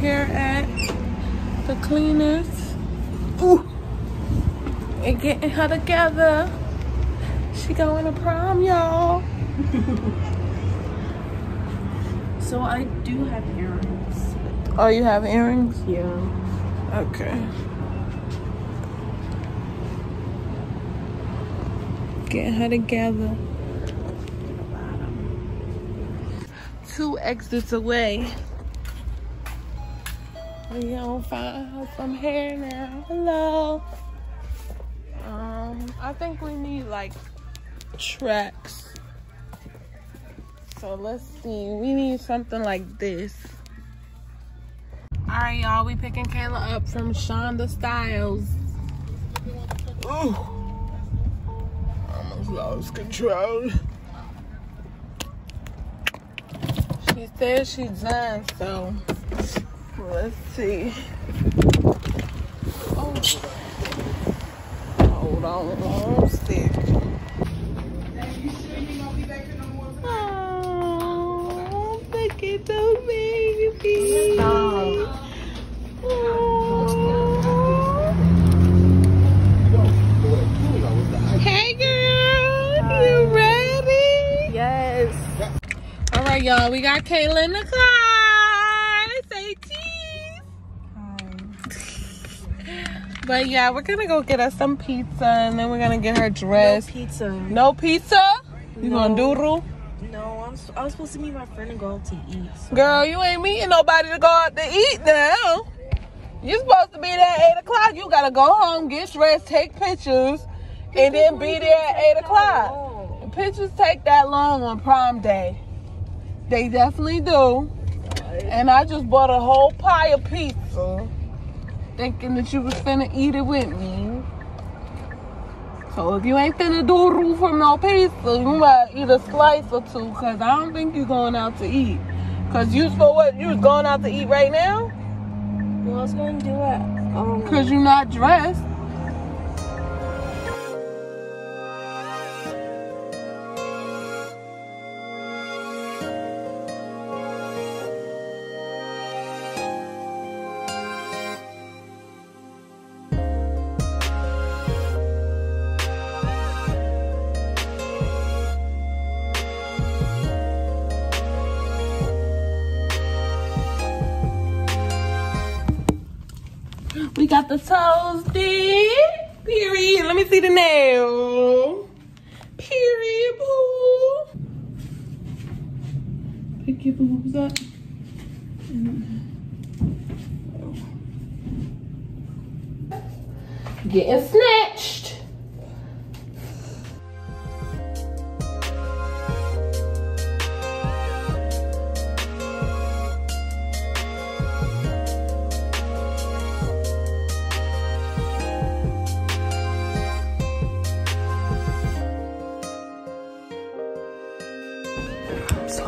here at the cleaners. Ooh. And getting her together. She going to prom, y'all. So I do have earrings. Oh, you have earrings? Yeah. Okay. Getting her together. Two exits away. We gonna find her some hair now. Hello. Um, I think we need like tracks. So let's see. We need something like this. All right, y'all. We picking Kayla up from Shonda Styles. Ooh. Almost lost control. She said she's done, so let's see. Oh. Hold on one stick. Oh, look at the baby. Hey girl, you ready? Yes. All right, y'all. We got Kayla in the car. But yeah, we're gonna go get us some pizza and then we're gonna get her dressed. No pizza. No, pizza? You gonna No. doodle? No, I'm, I was supposed to meet my friend and go out to eat. so- Girl, you ain't meeting nobody to go out to eat now. You're supposed to be there at 8 o'clock. You gotta go home, get dressed, take pictures, and then be there at 8 o'clock. The pictures take that long on prom day. They definitely do. And I just bought a whole pie of pizza, thinking that you was finna eat it with me. So if you ain't finna do roof from no pizza, you might eat a slice or two, cause I don't think you're going out to eat. Cause you for what? You was going out to eat right now? Well, I was going to do it. Um, Cause you're not dressed. Got the toasty. Period. Let me see the nail. Period, boo. Pick your boobs up. Getting snatched.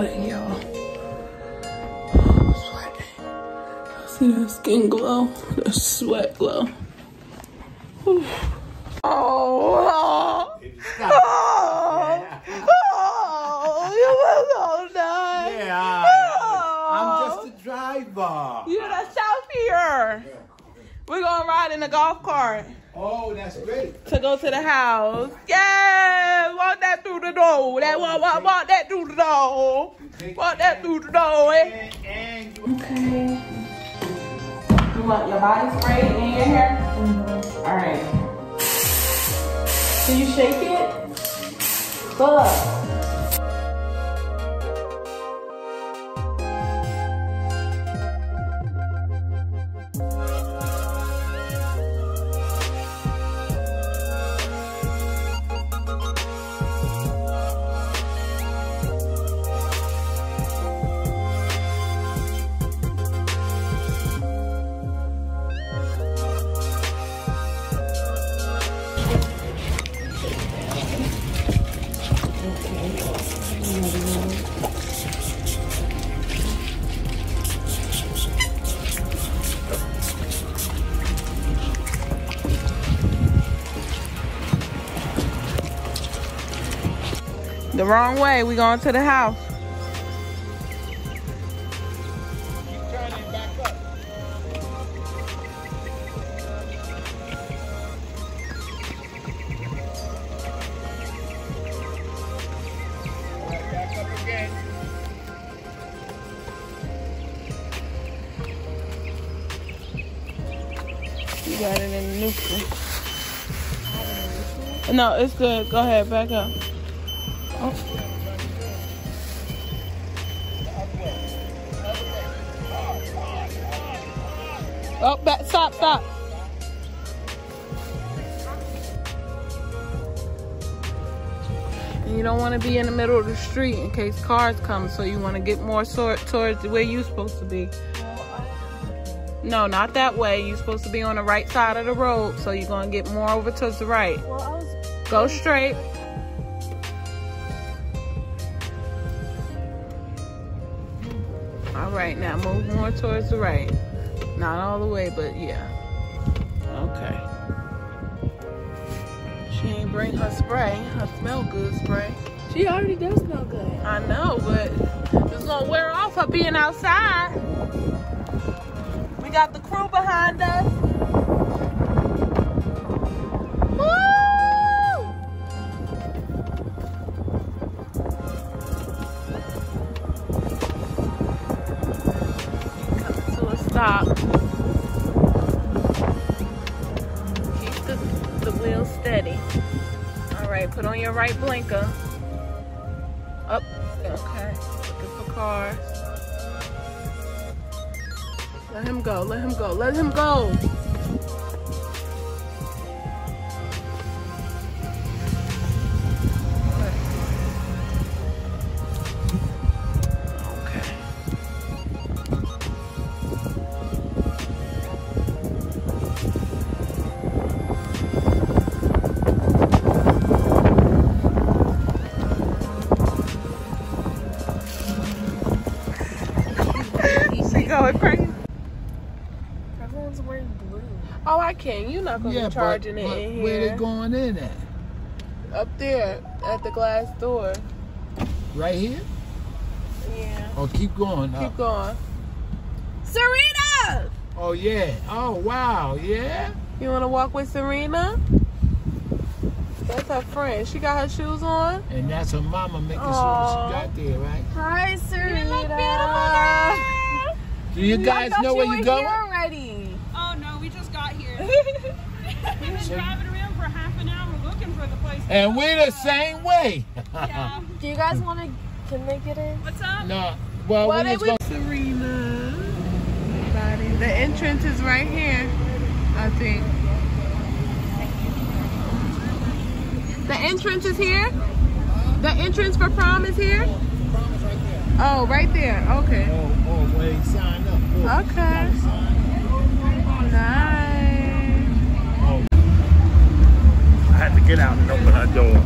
Sweating, y'all. See that skin glow? The sweat glow. Oh, oh, oh, oh, you look so nice. Yeah, Oh. I'm just a driver. You're the chauffeur. We're gonna ride in the golf cart Oh, that's great. to go to the house. Yeah, through the door. That walk, walk, walk that through the door. Walk that through the door. Eh? And, and Okay. You want your body spray in your hair? All right. Can you shake it? Fuck. The wrong way. We going to the house. You got it in the neutral. No, it's good. Go ahead, back up. Oh, back, stop, stop. And you don't want to be in the middle of the street in case cars come, so you want to get more sort towards where you're supposed to be. No, not that way. You're supposed to be on the right side of the road, so you're going to get more over towards the right. Well, Go straight. All right, now move more towards the right. Not all the way, but yeah. Okay. She ain't bring her spray, her smell good spray. She already does smell good. I know, but it's gonna wear off her being outside. We got the crew behind us. Stop. Keep the, the wheel steady. All right, put on your right blinker. Up. Okay. Looking for cars. Let him go. Let him go. Let him go. Going crazy. Everyone's wearing blue. Oh, I can. You're not gonna be charging but, it but in where they here. going in at? Up there at the glass door. Right here? Yeah. Or keep going Keep up? going. Serena! Oh yeah. Oh wow. Yeah. You wanna walk with Serena? That's her friend. She got her shoes on. And that's her mama making sure she got there, right? Hi, Serena. You look beautiful, Do you guys know where you're going? We're already. Oh no, we just got here. We've been driving around for half an hour looking for the place. And we're the same way. Yeah. Do you guys want to? Can they get in? What's up? no. Well, Well, we're they just with going Serena. Everybody. The entrance is right here, I think. The entrance is here? The entrance for prom is here? Oh, right there. Okay. Oh, oh, where signed up. Oh, Okay. Nice. Oh. I had to get out and open her door.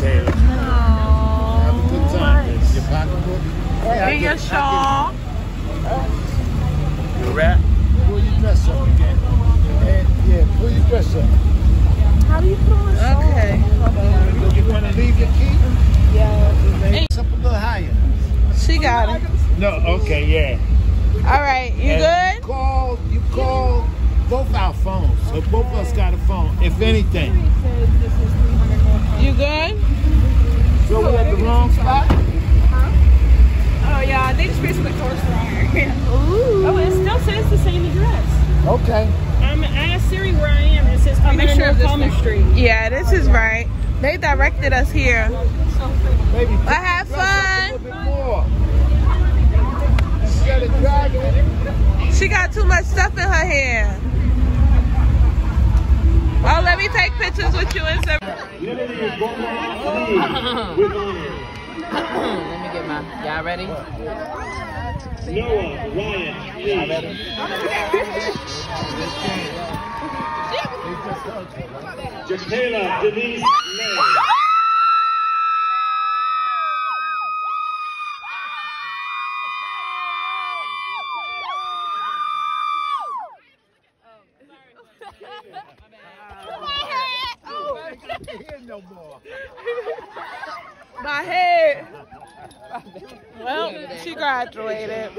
Taylor, have a good time. Oh, your pocketbook? and your shawl. Your wrap? Pull your dress up again. And, yeah, pull your dress up. How do you a shawl? Okay. You want to leave your key? Yeah. Hey. Up a little higher. She got it. No, okay, yeah. All right. You And good? Call, you call both our phones. So both of us got a phone, if anything. You good? So we're at the wrong spot? Huh? Oh yeah, they just basically closed fryer. Ooh. oh, it still says the same address. Okay. Um, I asked Siri where I am. It says make 300 sure North this Palmer Street. Yeah, this is right. They directed us here. Baby, I have dress up a fun. little bit more. You gotta drive it. She got too much stuff in her hair. Oh, let me take pictures with you and Serena. let me get my. Y'all ready? Noah, Ryan, Lee. Jakayla, Denise, no more. My head. Well, she graduated.